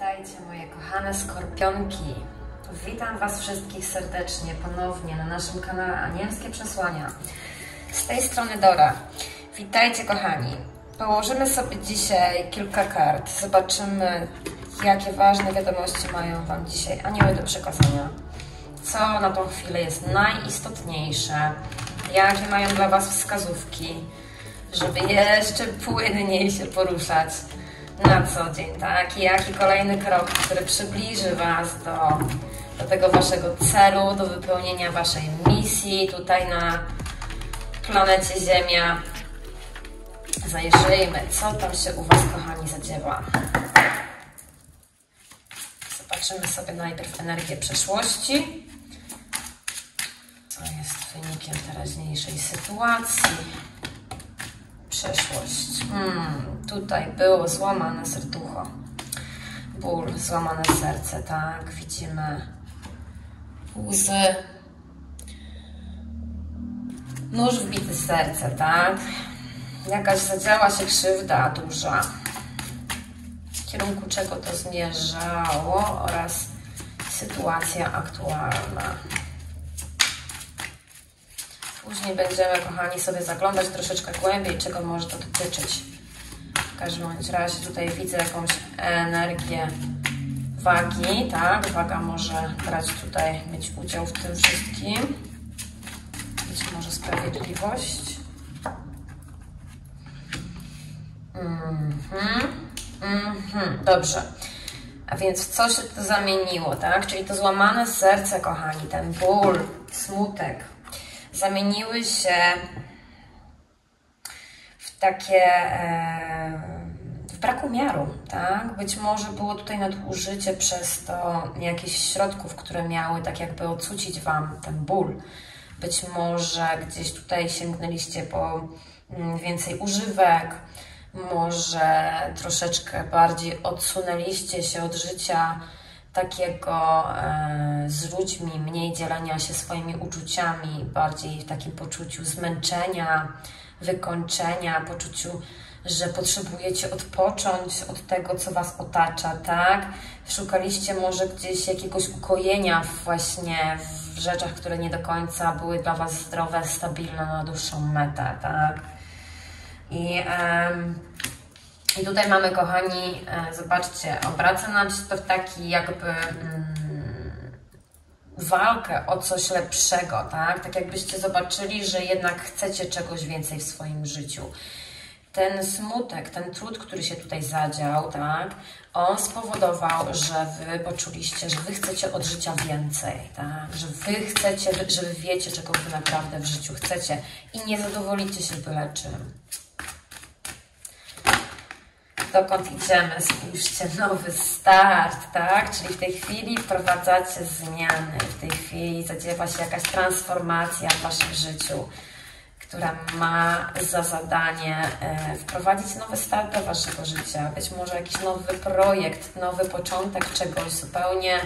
Witajcie moje kochane skorpionki. Witam Was wszystkich serdecznie ponownie na naszym kanale Anielskie Przesłania. Z tej strony Dora. Witajcie kochani. Położymy sobie dzisiaj kilka kart. Zobaczymy, jakie ważne wiadomości mają Wam dzisiaj anioły do przekazania. Co na tą chwilę jest najistotniejsze. Jakie mają dla Was wskazówki, żeby jeszcze płynniej się poruszać na co dzień, tak? I jaki kolejny krok, który przybliży Was do, do tego Waszego celu, do wypełnienia Waszej misji tutaj na planecie Ziemia. Zajrzyjmy, co tam się u Was, kochani, zadziewa. Zobaczymy sobie najpierw energię przeszłości. Co jest wynikiem teraźniejszej sytuacji przeszłość. Hmm, tutaj było złamane serducho. Ból, złamane serce, tak, widzimy łzy. Nóż wbity serce, tak. Jakaś zadziała się krzywda duża. W kierunku czego to zmierzało oraz sytuacja aktualna. Później będziemy, kochani, sobie zaglądać troszeczkę głębiej, czego może to dotyczyć. W każdym razie tutaj widzę jakąś energię wagi, tak? Waga może brać tutaj, mieć udział w tym wszystkim. Być może sprawiedliwość. Mhm. Mhm. Dobrze. A więc co się to zamieniło, tak? Czyli to złamane serce, kochani, ten ból, smutek, zamieniły się w takie e, w braku miaru, tak? Być może było tutaj nadużycie przez to jakichś środków, które miały tak jakby odsucić Wam ten ból. Być może gdzieś tutaj sięgnęliście po mm, więcej używek, może troszeczkę bardziej odsunęliście się od życia takiego e, z ludźmi, mniej dzielenia się swoimi uczuciami, bardziej w takim poczuciu zmęczenia, wykończenia, poczuciu, że potrzebujecie odpocząć od tego, co Was otacza, tak? Szukaliście może gdzieś jakiegoś ukojenia właśnie w rzeczach, które nie do końca były dla Was zdrowe, stabilne na dłuższą metę, tak? I i tutaj mamy, kochani, e, zobaczcie, obraca nam się to w taki jakby mm, walkę o coś lepszego, tak? Tak jakbyście zobaczyli, że jednak chcecie czegoś więcej w swoim życiu. Ten smutek, ten trud, który się tutaj zadział, tak? On spowodował, że Wy poczuliście, że Wy chcecie od życia więcej, tak? Że Wy chcecie, że Wy wiecie, czego Wy naprawdę w życiu chcecie i nie zadowolicie się byle czym dokąd idziemy. Spójrzcie, nowy start, tak? Czyli w tej chwili wprowadzacie zmiany, w tej chwili zadziewa się jakaś transformacja w Waszym życiu, która ma za zadanie e, wprowadzić nowy start do Waszego życia, być może jakiś nowy projekt, nowy początek czegoś zupełnie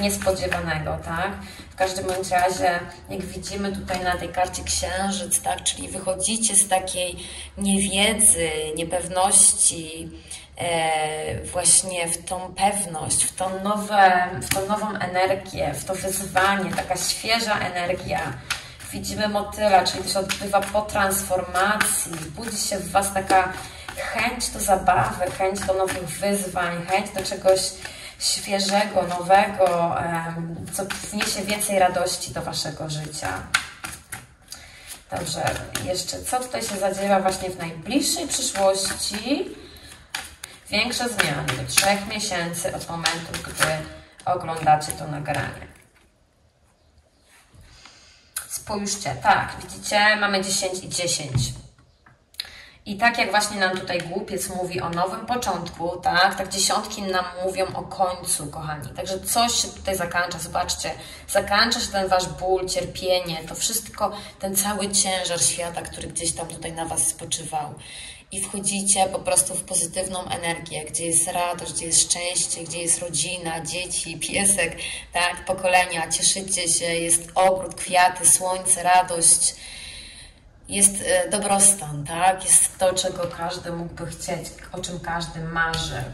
niespodziewanego, tak? W każdym bądź razie, jak widzimy tutaj na tej karcie księżyc, tak? Czyli wychodzicie z takiej niewiedzy, niepewności, e, właśnie w tą pewność, w tą, nowe, w tą nową energię, w to wyzwanie, taka świeża energia. Widzimy motyla, czyli to się odbywa po transformacji, budzi się w Was taka chęć do zabawy, chęć do nowych wyzwań, chęć do czegoś świeżego, nowego, co wniesie więcej radości do Waszego życia. Dobrze, jeszcze co tutaj się zadziewa właśnie w najbliższej przyszłości? Większe zmiany do trzech miesięcy od momentu, gdy oglądacie to nagranie. Spójrzcie, tak, widzicie, mamy 10 i 10. I tak jak właśnie nam tutaj głupiec mówi o nowym początku, tak, tak dziesiątki nam mówią o końcu, kochani. Także coś się tutaj zakańcza, zobaczcie, zakańcza się ten Wasz ból, cierpienie, to wszystko, ten cały ciężar świata, który gdzieś tam tutaj na Was spoczywał. I wchodzicie po prostu w pozytywną energię, gdzie jest radość, gdzie jest szczęście, gdzie jest rodzina, dzieci, piesek, tak, pokolenia, cieszycie się, jest ogród, kwiaty, słońce, radość, jest e, dobrostan, tak? Jest to, czego każdy mógłby chcieć, o czym każdy marzy.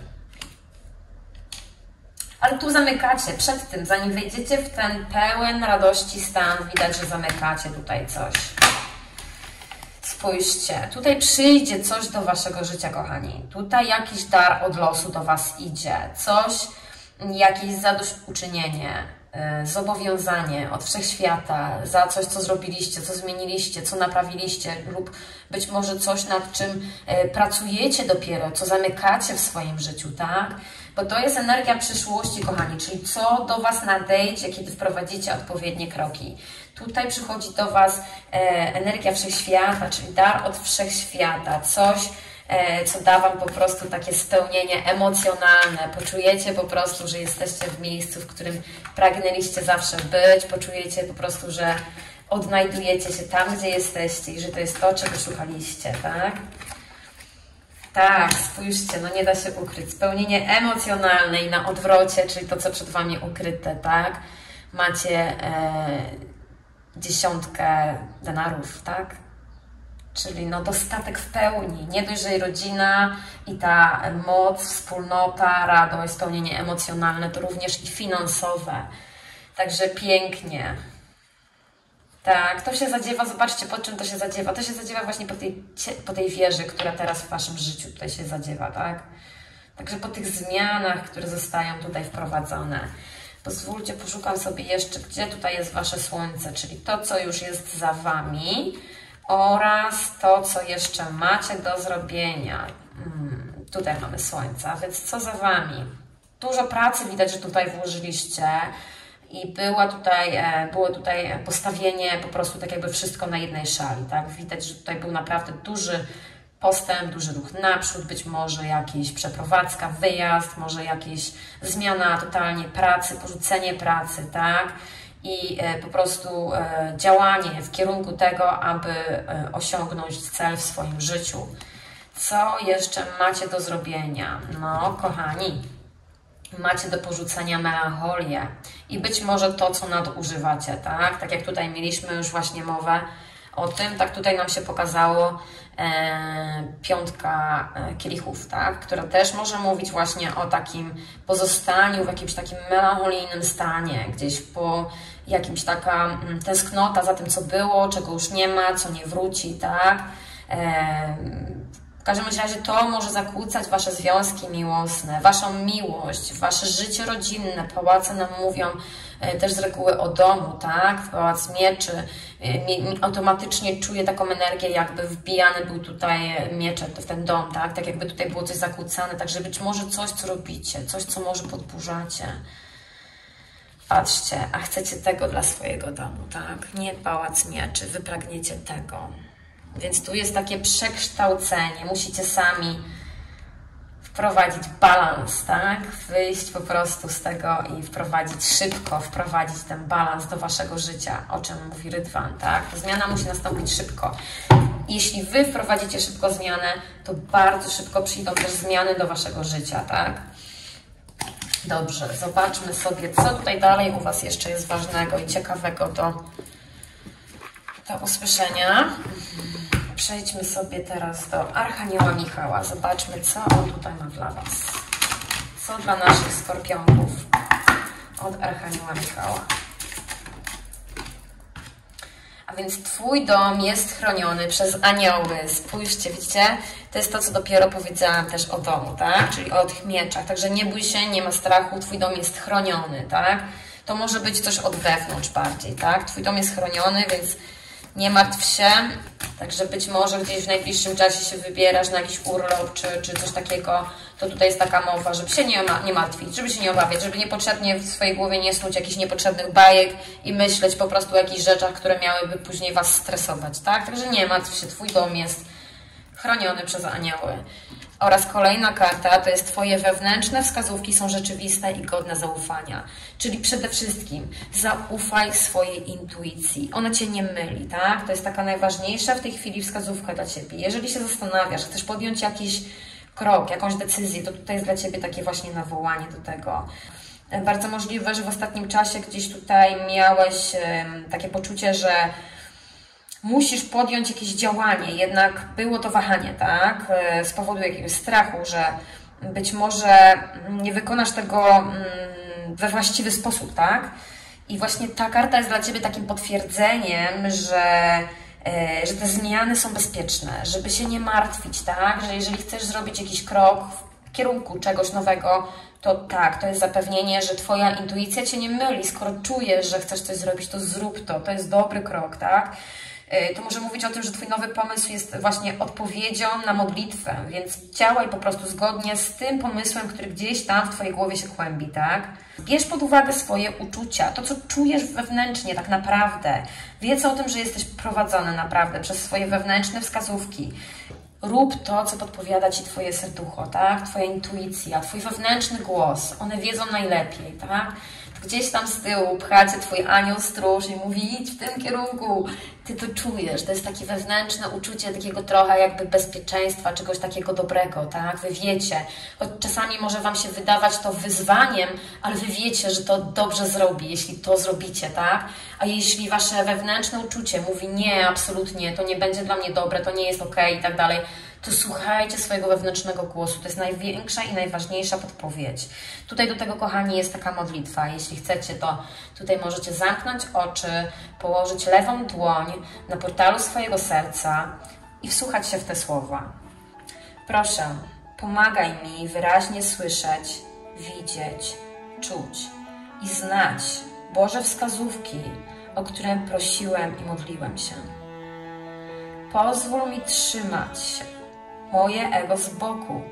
Ale tu zamykacie, przed tym, zanim wejdziecie w ten pełen radości stan, widać, że zamykacie tutaj coś. Spójrzcie, tutaj przyjdzie coś do Waszego życia, kochani. Tutaj jakiś dar od losu do Was idzie. Coś, jakieś zadośćuczynienie, zobowiązanie od wszechświata za coś, co zrobiliście, co zmieniliście, co naprawiliście, lub być może coś, nad czym y, pracujecie dopiero, co zamykacie w swoim życiu, tak? Bo to jest energia przyszłości, kochani, czyli co do Was nadejdzie, kiedy wprowadzicie odpowiednie kroki. Tutaj przychodzi do Was e, energia wszechświata, czyli dar od wszechświata, coś, e, co da Wam po prostu takie spełnienie emocjonalne. Poczujecie po prostu, że jesteście w miejscu, w którym pragnęliście zawsze być, poczujecie po prostu, że odnajdujecie się tam, gdzie jesteście i że to jest to, czego szukaliście, tak? Tak, spójrzcie, no nie da się ukryć. Spełnienie emocjonalne i na odwrocie, czyli to, co przed Wami ukryte, tak? Macie e, dziesiątkę denarów, tak? Czyli no dostatek w pełni. Nie dość, że rodzina i ta moc, wspólnota, radość, spełnienie emocjonalne, to również i finansowe. Także pięknie. Tak, to się zadziewa, zobaczcie po czym to się zadziewa. To się zadziewa właśnie po tej, po tej wieży, która teraz w Waszym życiu tutaj się zadziewa, tak? Także po tych zmianach, które zostają tutaj wprowadzone. Pozwólcie, poszukam sobie jeszcze, gdzie tutaj jest Wasze Słońce, czyli to, co już jest za Wami oraz to, co jeszcze macie do zrobienia. Hmm, tutaj mamy Słońce, a więc co za Wami? Dużo pracy widać, że tutaj włożyliście i była tutaj, e, było tutaj postawienie po prostu tak jakby wszystko na jednej szali, tak? Widać, że tutaj był naprawdę duży postęp, duży ruch naprzód, być może jakaś przeprowadzka, wyjazd, może jakaś zmiana totalnie pracy, porzucenie pracy, tak? I e, po prostu e, działanie w kierunku tego, aby osiągnąć cel w swoim życiu. Co jeszcze macie do zrobienia? No, kochani, macie do porzucenia melancholię i być może to, co nadużywacie, tak? Tak jak tutaj mieliśmy już właśnie mowę o tym, tak tutaj nam się pokazało e, piątka e, kielichów, tak? Która też może mówić właśnie o takim pozostaniu w jakimś takim melancholijnym stanie, gdzieś po jakimś taka mm, tęsknota za tym, co było, czego już nie ma, co nie wróci, tak? E, każdym razie to może zakłócać Wasze związki miłosne, Waszą miłość, Wasze życie rodzinne. Pałace nam mówią też z reguły o domu, tak? Pałac mieczy e, automatycznie czuje taką energię, jakby wbijany był tutaj mieczem w ten dom, tak? Tak jakby tutaj było coś zakłócane, także być może coś, co robicie, coś, co może podburzacie. Patrzcie, a chcecie tego dla swojego domu, tak? Nie pałac mieczy, wy pragniecie tego. Więc tu jest takie przekształcenie. Musicie sami wprowadzić balans, tak? Wyjść po prostu z tego i wprowadzić szybko, wprowadzić ten balans do Waszego życia, o czym mówi Rydwan, tak? Zmiana musi nastąpić szybko. Jeśli Wy wprowadzicie szybko zmianę, to bardzo szybko przyjdą też zmiany do Waszego życia, tak? Dobrze, zobaczmy sobie, co tutaj dalej u Was jeszcze jest ważnego i ciekawego do, do usłyszenia. Przejdźmy sobie teraz do Archanioła Michała. Zobaczmy, co on tutaj ma dla Was. Co dla naszych skorpionków od Archanioła Michała. A więc Twój dom jest chroniony przez anioły. Spójrzcie, widzicie? To jest to, co dopiero powiedziałam też o domu, tak? Czyli o tych mieczach. Także nie bój się, nie ma strachu, Twój dom jest chroniony, tak? To może być coś od wewnątrz bardziej, tak? Twój dom jest chroniony, więc nie martw się. Także być może gdzieś w najbliższym czasie się wybierasz na jakiś urlop czy, czy coś takiego, to tutaj jest taka mowa, żeby się nie, nie martwić, żeby się nie obawiać, żeby niepotrzebnie w swojej głowie nie snuć jakichś niepotrzebnych bajek i myśleć po prostu o jakichś rzeczach, które miałyby później Was stresować, tak? Także nie martw się, Twój dom jest chroniony przez anioły. Oraz kolejna karta to jest Twoje wewnętrzne wskazówki są rzeczywiste i godne zaufania. Czyli przede wszystkim zaufaj swojej intuicji. Ona Cię nie myli, tak? To jest taka najważniejsza w tej chwili wskazówka dla Ciebie. Jeżeli się zastanawiasz, chcesz podjąć jakiś krok, jakąś decyzję, to tutaj jest dla Ciebie takie właśnie nawołanie do tego. Bardzo możliwe, że w ostatnim czasie gdzieś tutaj miałeś takie poczucie, że musisz podjąć jakieś działanie, jednak było to wahanie, tak? Z powodu jakiegoś strachu, że być może nie wykonasz tego mm, we właściwy sposób, tak? I właśnie ta karta jest dla Ciebie takim potwierdzeniem, że, e, że te zmiany są bezpieczne, żeby się nie martwić, tak? Że jeżeli chcesz zrobić jakiś krok w kierunku czegoś nowego, to tak, to jest zapewnienie, że Twoja intuicja Cię nie myli. Skoro czujesz, że chcesz coś zrobić, to zrób to. To jest dobry krok, tak? E, to może mówić o tym, że Twój nowy pomysł jest właśnie odpowiedzią na modlitwę, więc działaj po prostu zgodnie z tym pomysłem, który gdzieś tam w Twojej głowie się kłębi, tak? Bierz pod uwagę swoje uczucia, to co czujesz wewnętrznie tak naprawdę. Wiedz o tym, że jesteś prowadzony naprawdę przez swoje wewnętrzne wskazówki. Rób to, co podpowiada Ci Twoje serducho, tak? Twoja intuicja, Twój wewnętrzny głos. One wiedzą najlepiej, tak? Gdzieś tam z tyłu pchacie Twój anioł stróż i mówi idź w tym kierunku. Ty to czujesz, to jest takie wewnętrzne uczucie takiego trochę jakby bezpieczeństwa, czegoś takiego dobrego, tak? Wy wiecie, choć czasami może Wam się wydawać to wyzwaniem, ale Wy wiecie, że to dobrze zrobi, jeśli to zrobicie, tak? A jeśli Wasze wewnętrzne uczucie mówi nie, absolutnie, to nie będzie dla mnie dobre, to nie jest ok i tak dalej, to słuchajcie swojego wewnętrznego głosu. To jest największa i najważniejsza podpowiedź. Tutaj do tego, kochani, jest taka modlitwa. Jeśli chcecie, to tutaj możecie zamknąć oczy, położyć lewą dłoń na portalu swojego serca i wsłuchać się w te słowa. Proszę, pomagaj mi wyraźnie słyszeć, widzieć, czuć i znać Boże wskazówki, o które prosiłem i modliłem się. Pozwól mi trzymać moje ego z boku,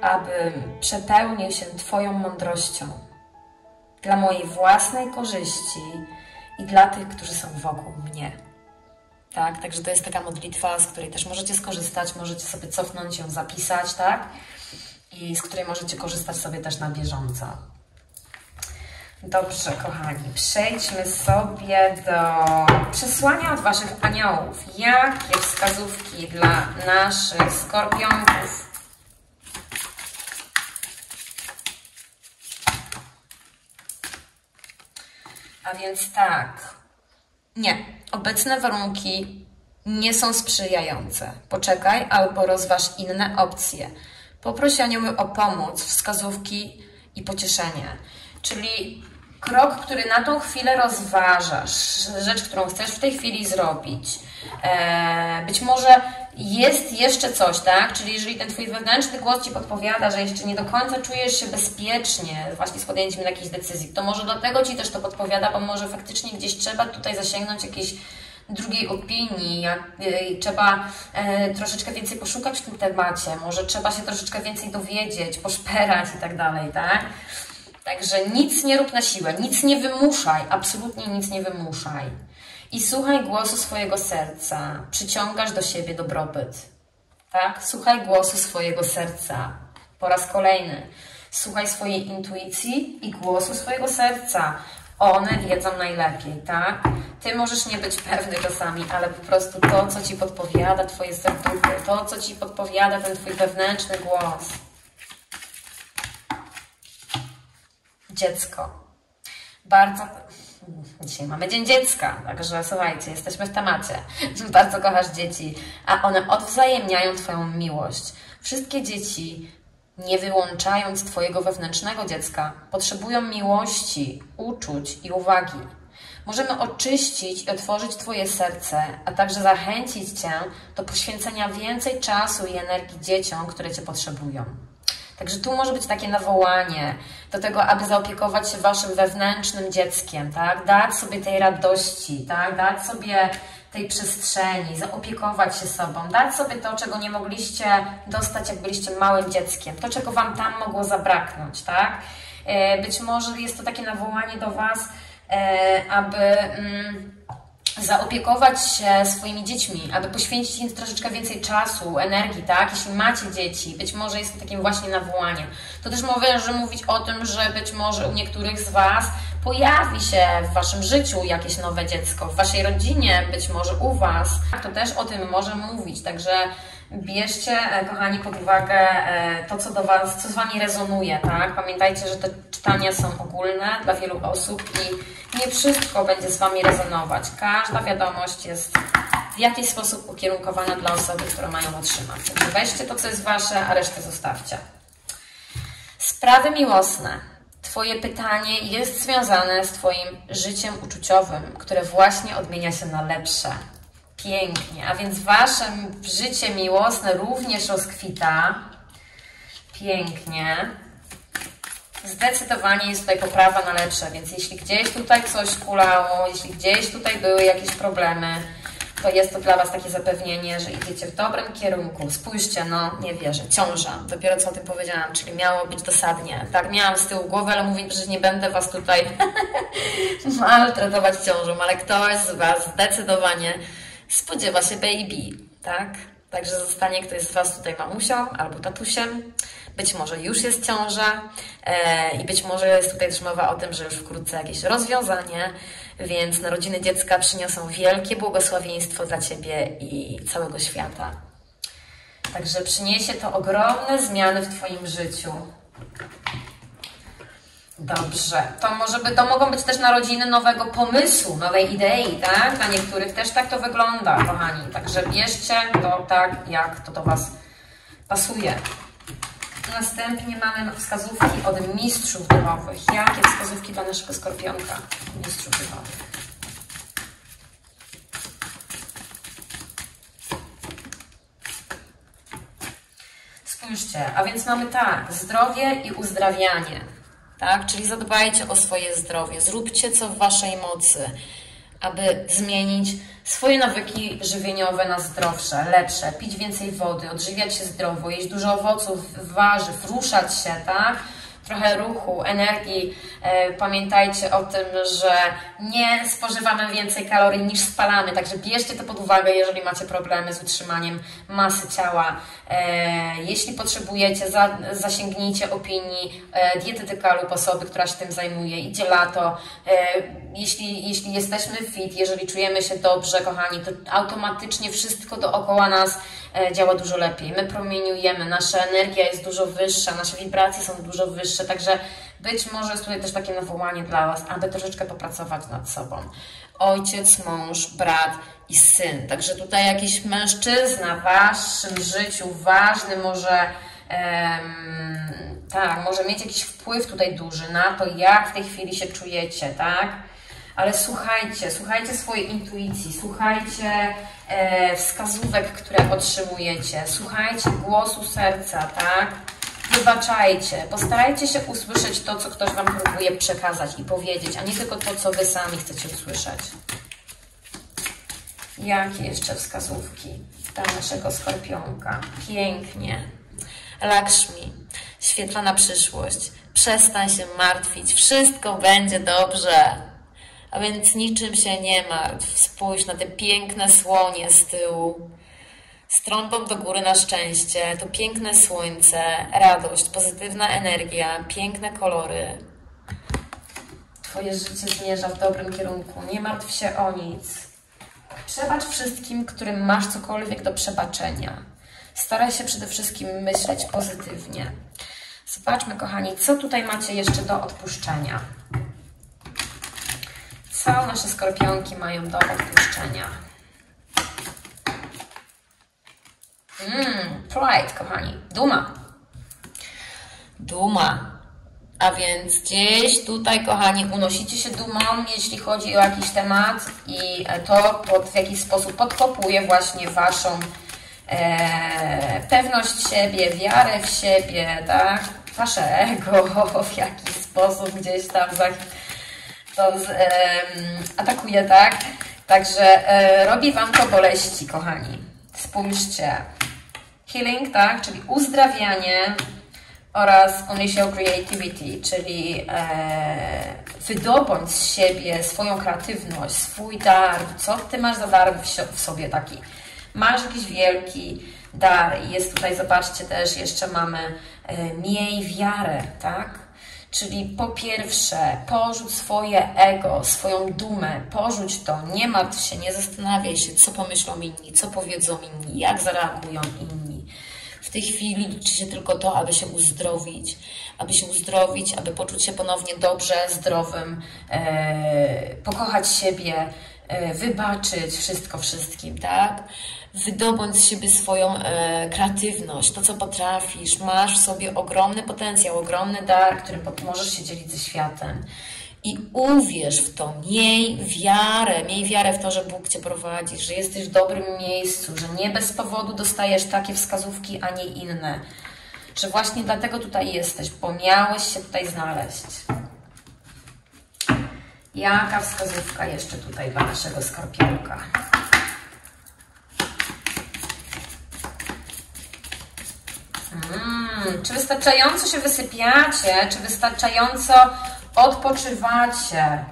abym przepełnił się Twoją mądrością dla mojej własnej korzyści i dla tych, którzy są wokół mnie. Tak, także to jest taka modlitwa, z której też możecie skorzystać, możecie sobie cofnąć ją, zapisać, tak? I z której możecie korzystać sobie też na bieżąco. Dobrze, kochani, przejdźmy sobie do przesłania od Waszych aniołów. Jakie wskazówki dla naszych skorpionków? A więc tak. Nie, obecne warunki nie są sprzyjające. Poczekaj albo rozważ inne opcje. Poproś anioły o pomoc, wskazówki i pocieszenie. Czyli krok, który na tą chwilę rozważasz, rzecz, którą chcesz w tej chwili zrobić. E, być może jest jeszcze coś, tak? Czyli jeżeli ten Twój wewnętrzny głos Ci podpowiada, że jeszcze nie do końca czujesz się bezpiecznie właśnie z podjęciem jakiejś decyzji, to może dlatego Ci też to podpowiada, bo może faktycznie gdzieś trzeba tutaj zasięgnąć jakiejś drugiej opinii, jak, y, trzeba e, troszeczkę więcej poszukać w tym temacie, może trzeba się troszeczkę więcej dowiedzieć, poszperać i tak dalej, tak? Także nic nie rób na siłę, nic nie wymuszaj, absolutnie nic nie wymuszaj. I słuchaj głosu swojego serca, przyciągasz do siebie dobrobyt. Tak? Słuchaj głosu swojego serca. Po raz kolejny. Słuchaj swojej intuicji i głosu swojego serca. One wiedzą najlepiej, tak? Ty możesz nie być pewny czasami, ale po prostu to, co ci podpowiada Twoje serducho, to, co ci podpowiada ten Twój wewnętrzny głos, dziecko. Bardzo. Dzisiaj mamy Dzień Dziecka, także słuchajcie, jesteśmy w temacie. Bardzo kochasz dzieci, a one odwzajemniają Twoją miłość. Wszystkie dzieci, nie wyłączając Twojego wewnętrznego dziecka, potrzebują miłości, uczuć i uwagi. Możemy oczyścić i otworzyć Twoje serce, a także zachęcić Cię do poświęcenia więcej czasu i energii dzieciom, które Cię potrzebują. Także tu może być takie nawołanie do tego, aby zaopiekować się waszym wewnętrznym dzieckiem, tak? Dać sobie tej radości, tak? Dać sobie tej przestrzeni, zaopiekować się sobą, dać sobie to, czego nie mogliście dostać, jak byliście małym dzieckiem, to, czego wam tam mogło zabraknąć, tak? E, być może jest to takie nawołanie do was, e, aby mm, zaopiekować się swoimi dziećmi, aby poświęcić im troszeczkę więcej czasu, energii, tak? Jeśli macie dzieci, być może jest to takim właśnie nawołaniem. To też może mówić o tym, że być może u niektórych z Was pojawi się w Waszym życiu jakieś nowe dziecko, w Waszej rodzinie, być może u Was. To też o tym może mówić, także bierzcie, e, kochani, pod uwagę e, to, co do Was, co z Wami rezonuje, tak? Pamiętajcie, że te czytania są ogólne dla wielu osób i nie wszystko będzie z Wami rezonować. Każda wiadomość jest w jakiś sposób ukierunkowana dla osoby, które mają otrzymać. Weźcie to, co jest Wasze, a resztę zostawcie. Sprawy miłosne. Twoje pytanie jest związane z Twoim życiem uczuciowym, które właśnie odmienia się na lepsze. Pięknie. A więc Wasze życie miłosne również rozkwita. Pięknie. Zdecydowanie jest tutaj poprawa na lepsze, więc jeśli gdzieś tutaj coś kulało, jeśli gdzieś tutaj były jakieś problemy, to jest to dla Was takie zapewnienie, że idziecie w dobrym kierunku. Spójrzcie, no nie wierzę, ciąża. Dopiero co o tym powiedziałam, czyli miało być dosadnie. Tak, miałam z tyłu głowy, ale mówię, że nie będę Was tutaj maltretować ciążą, ale ktoś z Was zdecydowanie spodziewa się baby, tak? Także zostanie ktoś z Was tutaj mamusią albo tatusiem. Być może już jest ciąża e, i być może jest tutaj też mowa o tym, że już wkrótce jakieś rozwiązanie, więc narodziny dziecka przyniosą wielkie błogosławieństwo dla Ciebie i całego świata. Także przyniesie to ogromne zmiany w Twoim życiu. Dobrze, to może by, to mogą być też narodziny nowego pomysłu, nowej idei, tak? Dla niektórych też tak to wygląda, kochani. Także bierzcie to tak, jak to do Was pasuje. Następnie mamy wskazówki od mistrzów duchowych. Jakie wskazówki dla naszego skorpionka? Mistrzów duchowych. Spójrzcie, a więc mamy tak, zdrowie i uzdrawianie, tak? Czyli zadbajcie o swoje zdrowie, zróbcie co w Waszej mocy, aby zmienić swoje nawyki żywieniowe na zdrowsze, lepsze, pić więcej wody, odżywiać się zdrowo, jeść dużo owoców, warzyw, ruszać się, tak? Trochę ruchu, energii. E, pamiętajcie o tym, że nie spożywamy więcej kalorii niż spalamy, także bierzcie to pod uwagę, jeżeli macie problemy z utrzymaniem masy ciała. E, jeśli potrzebujecie, za, zasięgnijcie opinii e, dietetyka lub osoby, która się tym zajmuje. Idzie lato. Jeśli, jeśli jesteśmy fit, jeżeli czujemy się dobrze, kochani, to automatycznie wszystko dookoła nas działa dużo lepiej. My promieniujemy, nasza energia jest dużo wyższa, nasze wibracje są dużo wyższe, także być może jest tutaj też takie nawołanie dla Was, aby troszeczkę popracować nad sobą. Ojciec, mąż, brat i syn. Także tutaj jakiś mężczyzna w Waszym życiu ważny może tak, może mieć jakiś wpływ tutaj duży na to, jak w tej chwili się czujecie, tak? Ale słuchajcie, słuchajcie swojej intuicji, słuchajcie e, wskazówek, które otrzymujecie, słuchajcie głosu serca, tak? Wybaczajcie, postarajcie się usłyszeć to, co ktoś Wam próbuje przekazać i powiedzieć, a nie tylko to, co Wy sami chcecie usłyszeć. Jakie jeszcze wskazówki dla naszego skorpionka? Pięknie. Lakshmi, świetlana przyszłość. Przestań się martwić, wszystko będzie dobrze. A więc niczym się nie martw. Spójrz na te piękne słonie z tyłu z trąbą do góry na szczęście, to piękne słońce, radość, pozytywna energia, piękne kolory. Twoje życie zmierza w dobrym kierunku. Nie martw się o nic. Przebacz wszystkim, którym masz cokolwiek do przebaczenia. Staraj się przede wszystkim myśleć pozytywnie. Zobaczmy, kochani, co tutaj macie jeszcze do odpuszczenia. Co nasze skorpionki mają do odpuszczenia? Mmm, pride, kochani. Duma. Duma. A więc gdzieś tutaj, kochani, unosicie się dumą, jeśli chodzi o jakiś temat i to pod, w jakiś sposób podkopuje właśnie Waszą e, pewność siebie, wiarę w siebie, tak? Wasze ego w jakiś sposób gdzieś tam za, to z, e, atakuje, tak? Także e, robi Wam to boleści, kochani. Spójrzcie healing, tak, czyli uzdrawianie oraz Unleash Creativity, czyli e, wydobądź z siebie swoją kreatywność, swój dar. Co Ty masz za dar w sobie taki? Masz jakiś wielki dar jest tutaj, zobaczcie też, jeszcze mamy e, miej wiarę, tak? Czyli po pierwsze, porzuć swoje ego, swoją dumę, porzuć to, nie martw się, nie zastanawiaj się, co pomyślą inni, co powiedzą inni, jak zareagują inni. W tej chwili liczy się tylko to, aby się uzdrowić, aby się uzdrowić, aby poczuć się ponownie dobrze, zdrowym, e, pokochać siebie, e, wybaczyć wszystko wszystkim, tak? Wydobądź z siebie swoją e, kreatywność, to co potrafisz. Masz w sobie ogromny potencjał, ogromny dar, którym możesz się dzielić ze światem. I uwierz w to, miej wiarę, miej wiarę w to, że Bóg Cię prowadzi, że jesteś w dobrym miejscu, że nie bez powodu dostajesz takie wskazówki, a nie inne. Że właśnie dlatego tutaj jesteś, bo miałeś się tutaj znaleźć. Jaka wskazówka jeszcze tutaj dla naszego skorpionka? Hmm, czy wystarczająco się wysypiacie? Czy wystarczająco odpoczywacie?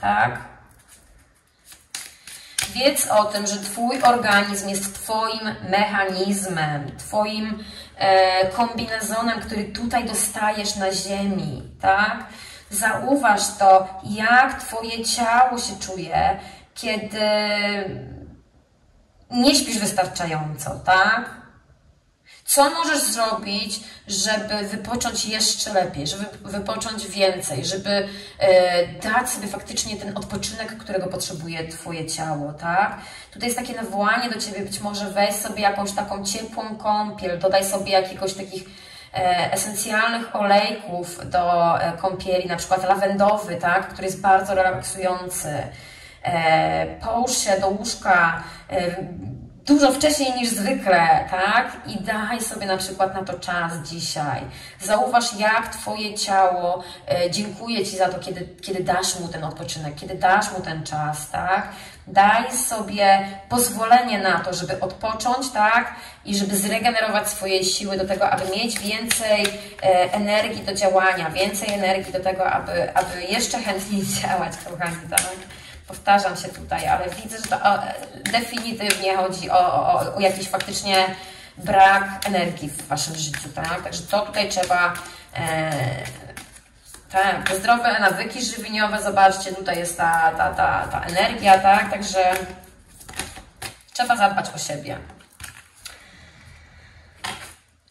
Tak? Wiedz o tym, że Twój organizm jest Twoim mechanizmem, Twoim e, kombinezonem, który tutaj dostajesz na ziemi, tak? Zauważ to, jak Twoje ciało się czuje, kiedy nie śpisz wystarczająco, tak? Co możesz zrobić, żeby wypocząć jeszcze lepiej, żeby wypocząć więcej, żeby e, dać sobie faktycznie ten odpoczynek, którego potrzebuje Twoje ciało, tak? Tutaj jest takie nawołanie do Ciebie, być może weź sobie jakąś taką ciepłą kąpiel, dodaj sobie jakiegoś takich e, esencjalnych olejków do e, kąpieli, na przykład lawendowy, tak? Który jest bardzo relaksujący. Połóż się do łóżka, dużo wcześniej niż zwykle, tak? I daj sobie na przykład na to czas dzisiaj. Zauważ, jak Twoje ciało e, dziękuję Ci za to, kiedy, kiedy dasz mu ten odpoczynek, kiedy dasz mu ten czas, tak? Daj sobie pozwolenie na to, żeby odpocząć, tak? I żeby zregenerować swoje siły do tego, aby mieć więcej e, energii do działania, więcej energii do tego, aby, aby jeszcze chętniej działać, kochani, tak? Powtarzam się tutaj, ale widzę, że to definitywnie chodzi o, o, o jakiś faktycznie brak energii w Waszym życiu, tak? Także to tutaj trzeba e, tak, zdrowe nawyki żywieniowe, zobaczcie, tutaj jest ta, ta, ta, ta energia, tak? Także trzeba zadbać o siebie.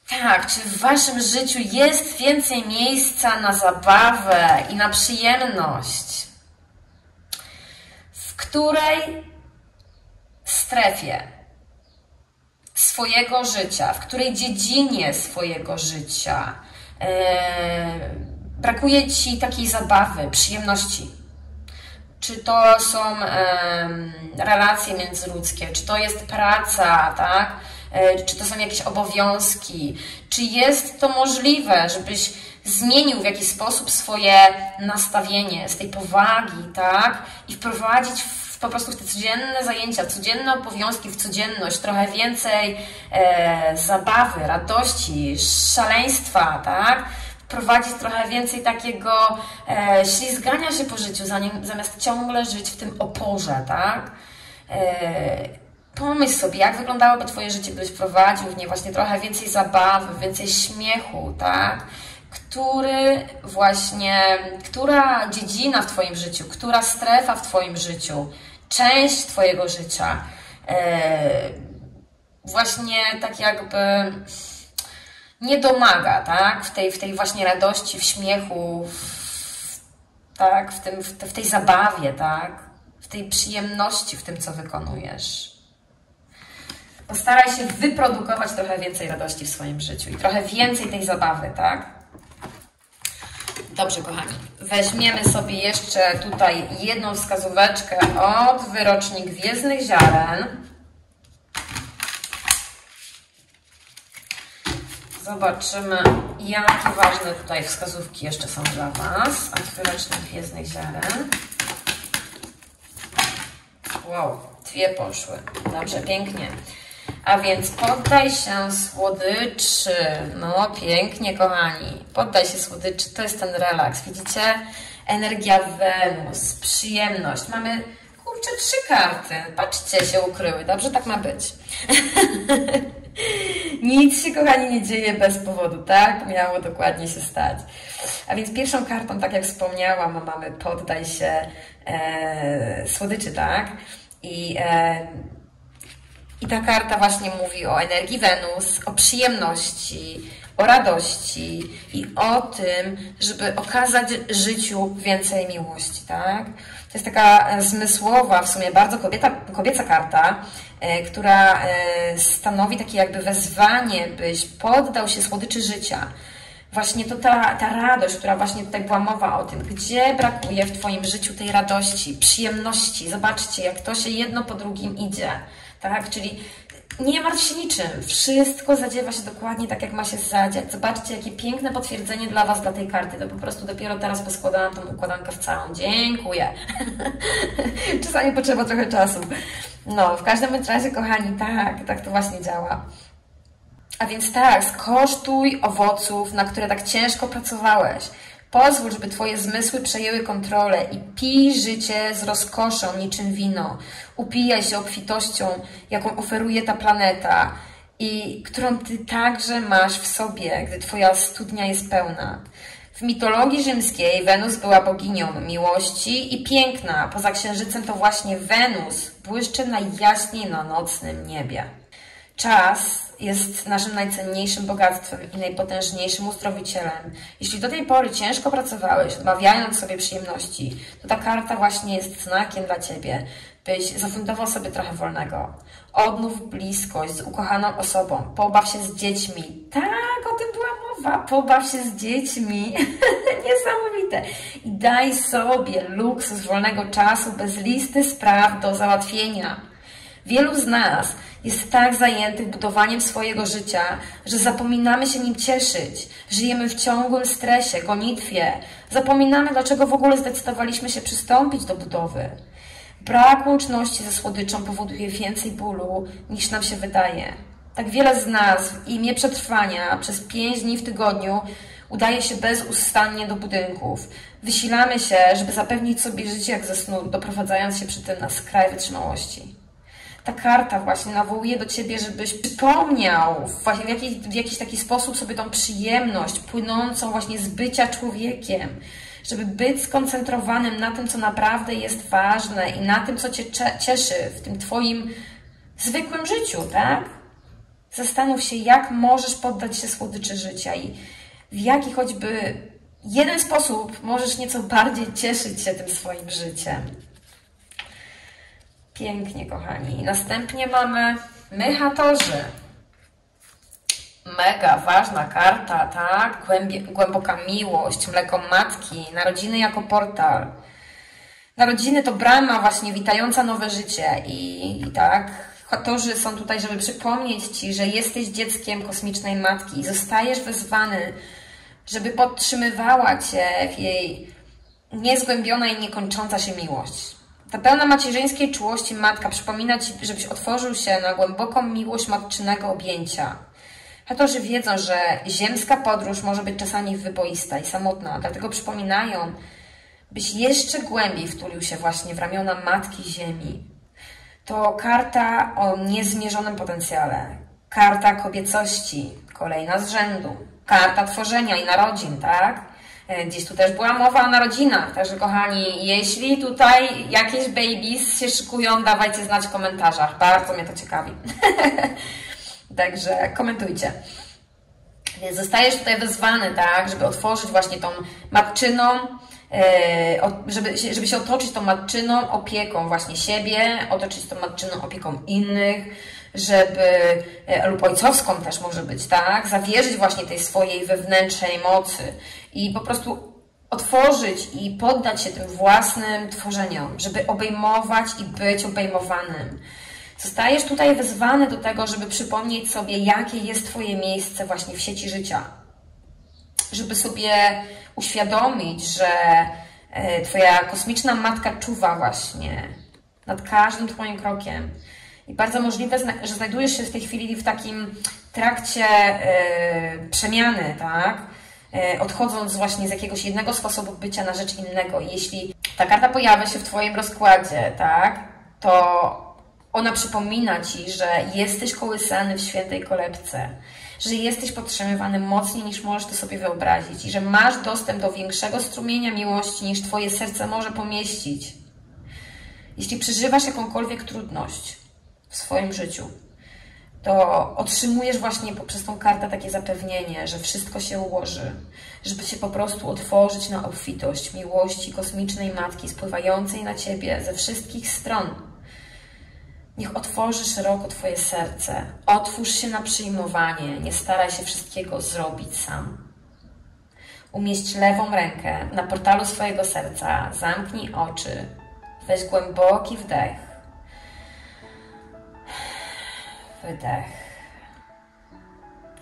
Tak, czy w Waszym życiu jest więcej miejsca na zabawę i na przyjemność? Której strefie swojego życia, w której dziedzinie swojego życia yy, brakuje Ci takiej zabawy, przyjemności. Czy to są relacje międzyludzkie, czy to jest praca, tak? Yy, czy to są jakieś obowiązki, czy jest to możliwe, żebyś zmienił w jakiś sposób swoje nastawienie z tej powagi, tak? I wprowadzić w, po prostu w te codzienne zajęcia, codzienne obowiązki, w codzienność, trochę więcej e, zabawy, radości, szaleństwa, tak? Wprowadzić trochę więcej takiego e, ślizgania się po życiu, zanim, zamiast ciągle żyć w tym oporze, tak? E, pomyśl sobie, jak wyglądałoby Twoje życie, gdybyś wprowadził w nie właśnie trochę więcej zabawy, więcej śmiechu, tak? Który właśnie, która dziedzina w Twoim życiu, która strefa w Twoim życiu, część Twojego życia, e, właśnie tak jakby nie domaga, tak? W tej, w tej właśnie radości, w śmiechu, w, tak? W, tym, w, w tej zabawie, tak? W tej przyjemności w tym, co wykonujesz. Postaraj się wyprodukować trochę więcej radości w swoim życiu i trochę więcej tej zabawy, tak? Dobrze, kochani. Weźmiemy sobie jeszcze tutaj jedną wskazóweczkę od wyroczni Gwiezdnych Ziaren. Zobaczymy, jakie ważne tutaj wskazówki jeszcze są dla Was. Wyrocznik Gwiezdnych Ziaren. Wow, dwie poszły. Dobrze, pięknie. A więc poddaj się słodyczy. No, pięknie, kochani. Poddaj się słodyczy. To jest ten relaks. Widzicie? Energia Wenus, przyjemność. Mamy, kurczę, trzy karty. Patrzcie, się ukryły. Dobrze tak ma być. Nic się, kochani, nie dzieje bez powodu, tak? Miało dokładnie się stać. A więc pierwszą kartą, tak jak wspomniałam, mamy poddaj się e, słodyczy, tak? I e, i ta karta właśnie mówi o energii Wenus, o przyjemności, o radości i o tym, żeby okazać życiu więcej miłości, tak? To jest taka zmysłowa, w sumie bardzo kobieta, kobieca karta, e, która e, stanowi takie jakby wezwanie, byś poddał się słodyczy życia. Właśnie to ta, ta radość, która właśnie tutaj była mowa o tym, gdzie brakuje w Twoim życiu tej radości, przyjemności. Zobaczcie, jak to się jedno po drugim idzie, tak? Czyli nie martw się niczym. Wszystko zadziewa się dokładnie tak, jak ma się zadziać. Zobaczcie, jakie piękne potwierdzenie dla Was, dla tej karty. To po prostu dopiero teraz poskładałam tą układankę w całą. Dziękuję. Czasami potrzeba trochę czasu. No, w każdym razie, kochani, tak, tak to właśnie działa. A więc tak, skosztuj owoców, na które tak ciężko pracowałeś. Pozwól, żeby Twoje zmysły przejęły kontrolę i pij życie z rozkoszą niczym wino. Upijaj się obfitością, jaką oferuje ta planeta i którą Ty także masz w sobie, gdy Twoja studnia jest pełna. W mitologii rzymskiej Wenus była boginią miłości i piękna. Poza księżycem to właśnie Wenus błyszczy najjaśniej na nocnym niebie. Czas jest naszym najcenniejszym bogactwem i najpotężniejszym uzdrowicielem. Jeśli do tej pory ciężko pracowałeś, odmawiając sobie przyjemności, to ta karta właśnie jest znakiem dla Ciebie, byś zafundował sobie trochę wolnego. Odnów bliskość z ukochaną osobą, pobaw się z dziećmi. Tak, o tym była mowa. Pobaw się z dziećmi. Niesamowite. I daj sobie luksus wolnego czasu bez listy spraw do załatwienia. Wielu z nas jest tak zajętych budowaniem swojego życia, że zapominamy się nim cieszyć. Żyjemy w ciągłym stresie, gonitwie. Zapominamy, dlaczego w ogóle zdecydowaliśmy się przystąpić do budowy. Brak łączności ze słodyczą powoduje więcej bólu, niż nam się wydaje. Tak wiele z nas w imię przetrwania przez pięć dni w tygodniu udaje się bezustannie do budynków. Wysilamy się, żeby zapewnić sobie życie jak ze snu, doprowadzając się przy tym na skraj wytrzymałości ta karta właśnie nawołuje do Ciebie, żebyś przypomniał właśnie w jakiś, w jakiś taki sposób sobie tą przyjemność płynącą właśnie z bycia człowiekiem, żeby być skoncentrowanym na tym, co naprawdę jest ważne i na tym, co Cię cieszy w tym Twoim zwykłym życiu, tak? Zastanów się, jak możesz poddać się słodyczy życia i w jaki choćby jeden sposób możesz nieco bardziej cieszyć się tym swoim życiem. Pięknie, kochani. Następnie mamy mychatorzy. Mega ważna karta, tak? Głębie, głęboka miłość, mleko matki, narodziny jako portal. Narodziny to brama właśnie witająca nowe życie i, i tak, Hatorzy są tutaj, żeby przypomnieć Ci, że jesteś dzieckiem kosmicznej matki i zostajesz wezwany, żeby podtrzymywała Cię w jej niezgłębiona i niekończąca się miłość. Ta pełna macierzyńskiej czułości matka przypomina Ci, żebyś otworzył się na głęboką miłość matczynego objęcia. Hatorzy wiedzą, że ziemska podróż może być czasami wyboista i samotna, dlatego przypominają, byś jeszcze głębiej wtulił się właśnie w ramiona Matki Ziemi. To karta o niezmierzonym potencjale, karta kobiecości, kolejna z rzędu, karta tworzenia i narodzin, tak? E, gdzieś tu też była mowa o narodzinach, także kochani, jeśli tutaj jakieś babies się szykują, dawajcie znać w komentarzach. Bardzo mnie to ciekawi. także komentujcie. Więc zostajesz tutaj wezwany, tak, żeby otworzyć właśnie tą matczyną, e, żeby, żeby się otoczyć tą matczyną opieką właśnie siebie, otoczyć tą matczyną opieką innych, żeby, e, lub ojcowską też może być, tak? Zawierzyć właśnie tej swojej wewnętrznej mocy i po prostu otworzyć i poddać się tym własnym tworzeniom, żeby obejmować i być obejmowanym. Zostajesz tutaj wezwany do tego, żeby przypomnieć sobie, jakie jest Twoje miejsce właśnie w sieci życia. Żeby sobie uświadomić, że e, Twoja kosmiczna matka czuwa właśnie nad każdym Twoim krokiem, i bardzo możliwe, że znajdujesz się w tej chwili w takim trakcie yy, przemiany, tak? Yy, odchodząc właśnie z jakiegoś jednego sposobu bycia na rzecz innego. I jeśli ta karta pojawia się w Twoim rozkładzie, tak? To ona przypomina Ci, że jesteś kołysany w świętej kolebce, że jesteś podtrzymywany mocniej niż możesz to sobie wyobrazić i że masz dostęp do większego strumienia miłości niż Twoje serce może pomieścić. Jeśli przeżywasz jakąkolwiek trudność, w swoim życiu, to otrzymujesz właśnie poprzez tą kartę takie zapewnienie, że wszystko się ułoży, żeby się po prostu otworzyć na obfitość miłości kosmicznej matki spływającej na ciebie ze wszystkich stron. Niech otworzy szeroko Twoje serce. Otwórz się na przyjmowanie. Nie staraj się wszystkiego zrobić sam. Umieść lewą rękę na portalu swojego serca. Zamknij oczy. Weź głęboki wdech. Wydech.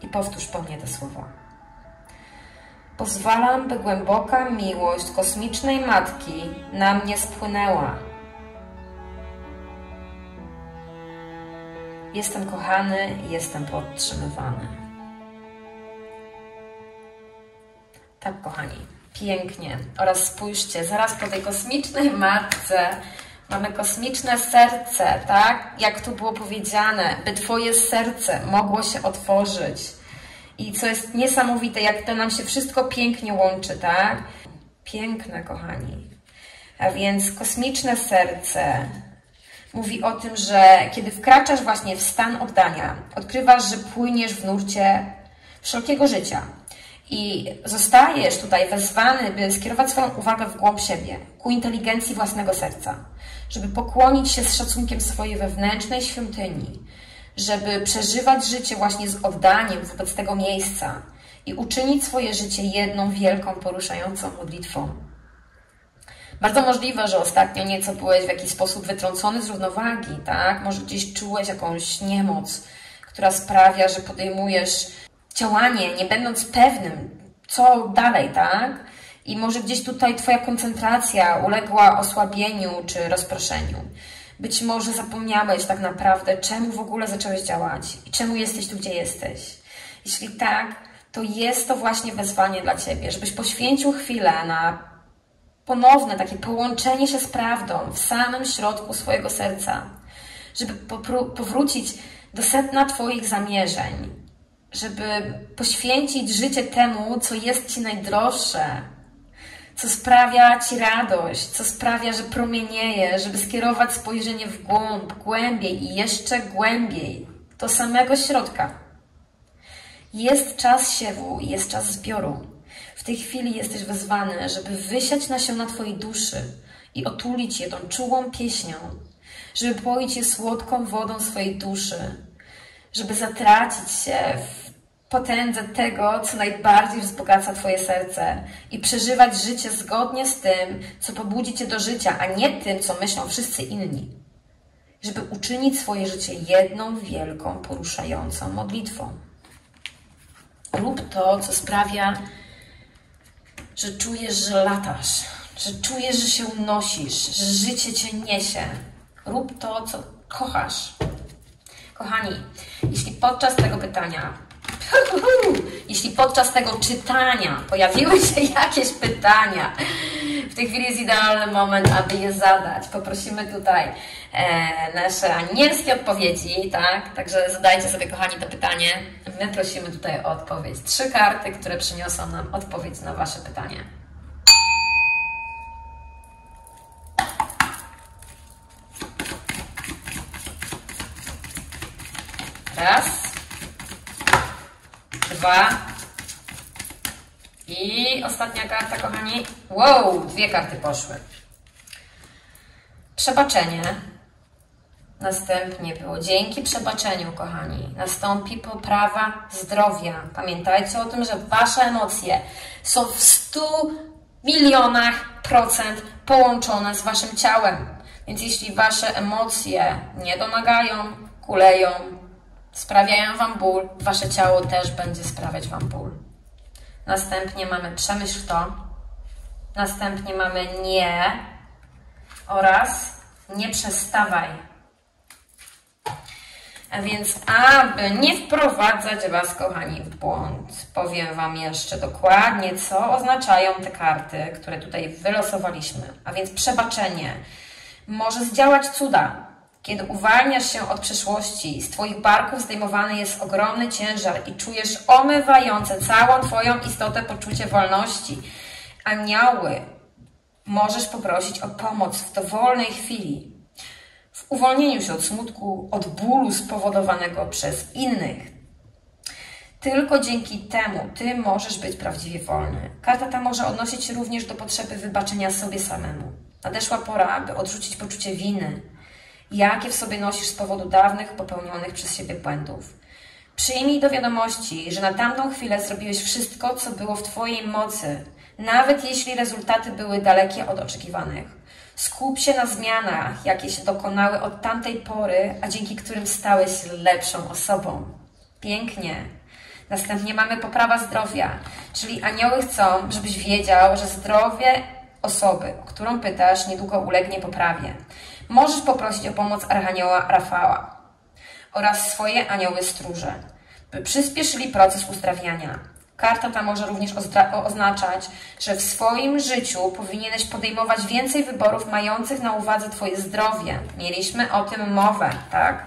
I powtórz po mnie te słowa. Pozwalam, by głęboka miłość kosmicznej matki na mnie spłynęła. Jestem kochany jestem podtrzymywany. Tak, kochani, pięknie. Oraz spójrzcie, zaraz po tej kosmicznej matce mamy kosmiczne serce, tak? Jak tu było powiedziane, by Twoje serce mogło się otworzyć. I co jest niesamowite, jak to nam się wszystko pięknie łączy, tak? Piękne, kochani. A więc kosmiczne serce mówi o tym, że kiedy wkraczasz właśnie w stan oddania, odkrywasz, że płyniesz w nurcie wszelkiego życia i zostajesz tutaj wezwany, by skierować swoją uwagę w głąb siebie, ku inteligencji własnego serca, żeby pokłonić się z szacunkiem swojej wewnętrznej świątyni, żeby przeżywać życie właśnie z oddaniem wobec tego miejsca i uczynić swoje życie jedną wielką, poruszającą modlitwą. Bardzo możliwe, że ostatnio nieco byłeś w jakiś sposób wytrącony z równowagi, tak? Może gdzieś czułeś jakąś niemoc, która sprawia, że podejmujesz działanie, nie będąc pewnym, co dalej, tak? I może gdzieś tutaj Twoja koncentracja uległa osłabieniu czy rozproszeniu. Być może zapomniałeś tak naprawdę, czemu w ogóle zacząłeś działać i czemu jesteś tu, gdzie jesteś. Jeśli tak, to jest to właśnie wezwanie dla Ciebie, żebyś poświęcił chwilę na ponowne takie połączenie się z prawdą w samym środku swojego serca, żeby powrócić do setna Twoich zamierzeń, żeby poświęcić życie temu, co jest Ci najdroższe, co sprawia Ci radość, co sprawia, że promienieje, żeby skierować spojrzenie w głąb, głębiej i jeszcze głębiej, do samego środka. Jest czas siewu, jest czas zbioru. W tej chwili jesteś wezwany, żeby wysiać nasiona Twojej duszy i otulić je tą czułą pieśnią, żeby poić je słodką wodą swojej duszy, żeby zatracić się w potędze tego, co najbardziej wzbogaca Twoje serce i przeżywać życie zgodnie z tym, co pobudzi Cię do życia, a nie tym, co myślą wszyscy inni. Żeby uczynić swoje życie jedną wielką, poruszającą modlitwą. Rób to, co sprawia, że czujesz, że latasz, że czujesz, że się unosisz, że życie cię niesie. Rób to, co kochasz. Kochani, jeśli podczas tego pytania, jeśli podczas tego czytania pojawiły się jakieś pytania, w tej chwili jest idealny moment, aby je zadać. Poprosimy tutaj e, nasze anielskie odpowiedzi, tak? Także zadajcie sobie, kochani, to pytanie. My prosimy tutaj o odpowiedź. Trzy karty, które przyniosą nam odpowiedź na Wasze pytanie. Raz, dwa, i ostatnia karta, kochani. Wow, dwie karty poszły. Przebaczenie. Następnie było dzięki przebaczeniu, kochani, nastąpi poprawa zdrowia. Pamiętajcie o tym, że Wasze emocje są w 100 milionach procent połączone z Waszym ciałem. Więc jeśli Wasze emocje nie domagają, kuleją, sprawiają Wam ból, Wasze ciało też będzie sprawiać Wam ból. Następnie mamy przemyśl to. Następnie mamy nie oraz nie przestawaj. A więc, aby nie wprowadzać Was, kochani, w błąd, powiem Wam jeszcze dokładnie, co oznaczają te karty, które tutaj wylosowaliśmy. A więc przebaczenie może zdziałać cuda, kiedy uwalniasz się od przeszłości, z Twoich barków zdejmowany jest ogromny ciężar i czujesz omywające całą Twoją istotę poczucie wolności. Anioły możesz poprosić o pomoc w dowolnej chwili. w uwolnieniu się od smutku, od bólu spowodowanego przez innych. Tylko dzięki temu Ty możesz być prawdziwie wolny. Karta ta może odnosić się również do potrzeby wybaczenia sobie samemu. Nadeszła pora, by odrzucić poczucie winy, jakie w sobie nosisz z powodu dawnych popełnionych przez siebie błędów. Przyjmij do wiadomości, że na tamtą chwilę zrobiłeś wszystko, co było w Twojej mocy, nawet jeśli rezultaty były dalekie od oczekiwanych. Skup się na zmianach, jakie się dokonały od tamtej pory, a dzięki którym stałeś lepszą osobą. Pięknie. Następnie mamy poprawa zdrowia, czyli anioły chcą, żebyś wiedział, że zdrowie osoby, o którą pytasz, niedługo ulegnie poprawie. Możesz poprosić o pomoc Archanioła Rafała oraz swoje anioły stróże, by przyspieszyli proces uzdrawiania. Karta ta może również oznaczać, że w swoim życiu powinieneś podejmować więcej wyborów mających na uwadze Twoje zdrowie. Mieliśmy o tym mowę, tak?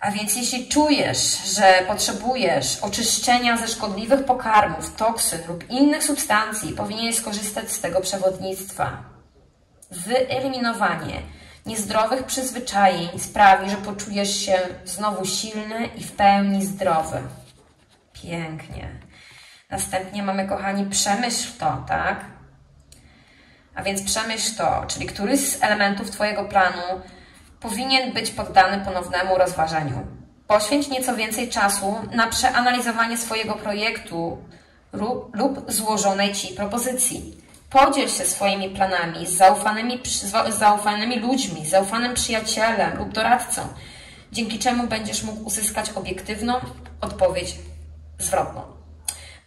A więc jeśli czujesz, że potrzebujesz oczyszczenia ze szkodliwych pokarmów, toksyn lub innych substancji, powinieneś skorzystać z tego przewodnictwa. Wyeliminowanie niezdrowych przyzwyczajeń sprawi, że poczujesz się znowu silny i w pełni zdrowy. Pięknie. Następnie mamy, kochani, przemyśl to, tak? A więc przemyśl to, czyli któryś z elementów Twojego planu powinien być poddany ponownemu rozważeniu. Poświęć nieco więcej czasu na przeanalizowanie swojego projektu lub złożonej Ci propozycji. Podziel się swoimi planami z zaufanymi, z zaufanymi ludźmi, zaufanym przyjacielem lub doradcą, dzięki czemu będziesz mógł uzyskać obiektywną odpowiedź zwrotną.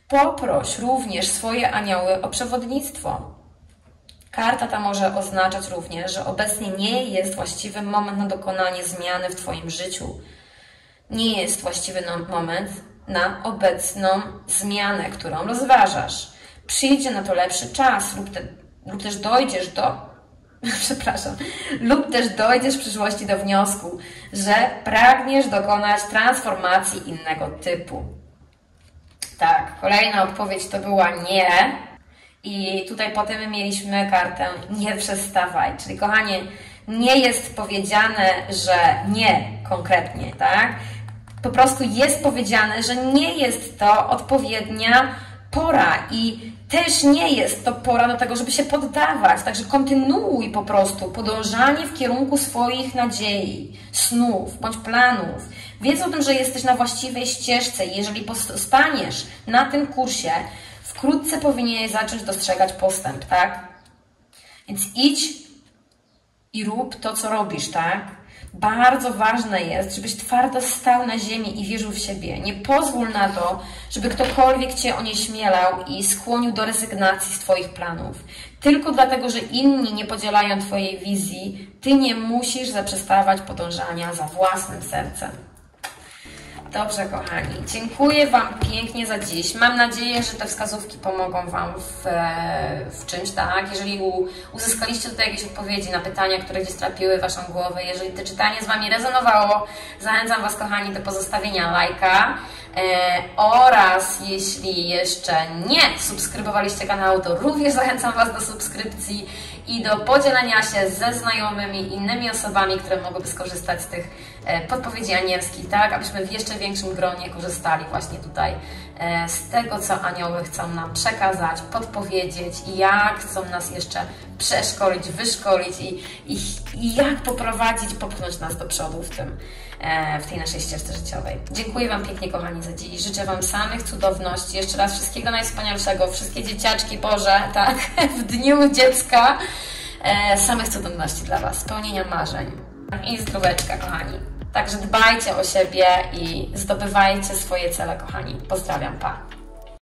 Poproś również swoje anioły o przewodnictwo. Karta ta może oznaczać również, że obecnie nie jest właściwy moment na dokonanie zmiany w Twoim życiu. Nie jest właściwy no- moment na obecną zmianę, którą rozważasz. Przyjdzie na to lepszy czas lub, te, lub też dojdziesz do przepraszam, lub też dojdziesz w przyszłości do wniosku, że pragniesz dokonać transformacji innego typu. Tak, kolejna odpowiedź to była nie. I tutaj potem mieliśmy kartę nie przestawaj. Czyli kochanie, nie jest powiedziane, że nie konkretnie, tak? Po prostu jest powiedziane, że nie jest to odpowiednia pora i też nie jest to pora do tego, żeby się poddawać. Także kontynuuj po prostu podążanie w kierunku swoich nadziei, snów bądź planów. Wiedz o tym, że jesteś na właściwej ścieżce i jeżeli staniesz na tym kursie, wkrótce powinieneś zacząć dostrzegać postęp, tak? Więc idź i rób to, co robisz, tak? Bardzo ważne jest, żebyś twardo stał na ziemi i wierzył w siebie. Nie pozwól na to, żeby ktokolwiek cię onieśmielał i skłonił do rezygnacji z Twoich planów. Tylko dlatego, że inni nie podzielają Twojej wizji, Ty nie musisz zaprzestawać podążania za własnym sercem. Dobrze, kochani. Dziękuję Wam pięknie za dziś. Mam nadzieję, że te wskazówki pomogą Wam w, w czymś, tak? Jeżeli uzyskaliście tutaj jakieś odpowiedzi na pytania, które gdzieś trapiły Waszą głowę, jeżeli to czytanie z Wami rezonowało, zachęcam Was, kochani, do pozostawienia lajka. E, oraz jeśli jeszcze nie subskrybowaliście kanału, to również zachęcam Was do subskrypcji i do podzielenia się ze znajomymi, innymi osobami, które mogłyby skorzystać z tych e, podpowiedzi anielskich, tak, abyśmy w jeszcze większym gronie korzystali właśnie tutaj e, z tego, co anioły chcą nam przekazać, podpowiedzieć jak chcą nas jeszcze przeszkolić, wyszkolić i, i, i jak poprowadzić, popchnąć nas do przodu w tym, w tej naszej ścieżce życiowej. Dziękuję Wam pięknie, kochani, za dziś. Życzę Wam samych cudowności. Jeszcze raz wszystkiego najwspanialszego. Wszystkie dzieciaczki Boże, tak, w dniu dziecka. E, samych cudowności dla Was, spełnienia marzeń i zdróweczka, kochani. Także dbajcie o siebie i zdobywajcie swoje cele, kochani. Pozdrawiam, pa!